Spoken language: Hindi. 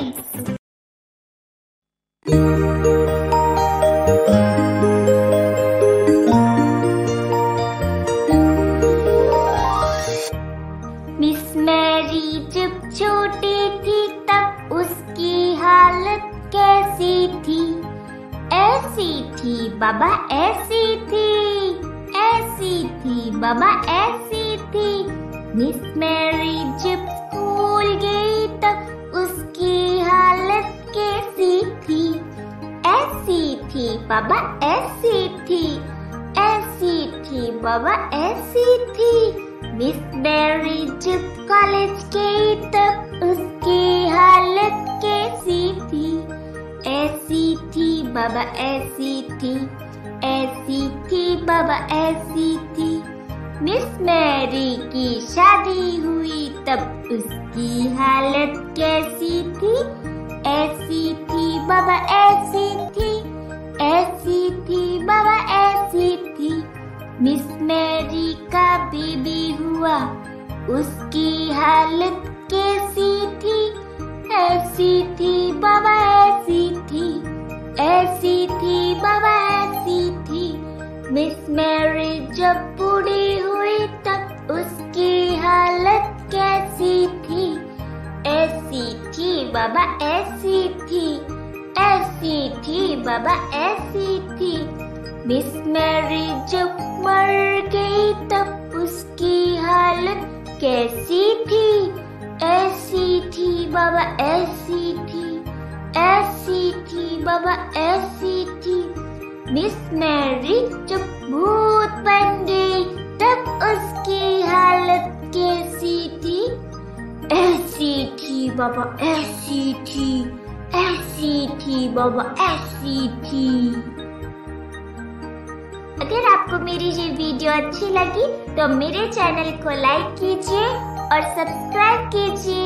names. मिस मैरी जब छोटी थी तब उसकी हालत कैसी थी ऐसी थी, बाबा ऐसी थी ऐसी थी, बाबा ऐसी थी मिस मैरी बाबा ऐसी थी ऐसी थी बाबा ऐसी थी मिस मैरी जब कॉलेज गई तब उसकी हालत कैसी थी? ऐसी थी बाबा ऐसी थी ऐसी थी बाबा ऐसी थी मिस मैरी की शादी हुई, तब उसकी हालत कैसी थी? ऐसी थी बाबा मिस मैरी का बेबी हुआ, उसकी हालत कैसी थी? ऐसी थी, बाबा ऐसी थी ऐसी थी, बाबा ऐसी थी। मिस मैरी जब बूढ़ी हुई, तब उसकी हालत कैसी थी? ऐसी थी, बाबा ऐसी थी ऐसी थी, बाबा ऐसी थी। मिस मैरी जब कैसी थी ऐसी थी बाबा ऐसी थी ऐसी थी बाबा ऐसी थी मिस मैरी जब भूत बन गई, तब उसकी हालत कैसी थी? ऐसी थी बाबा ऐसी थी ऐसी थी बाबा ऐसी थी अगर आपको मेरी ये वीडियो अच्छी लगी तो मेरे चैनल को लाइक कीजिए और सब्सक्राइब कीजिए।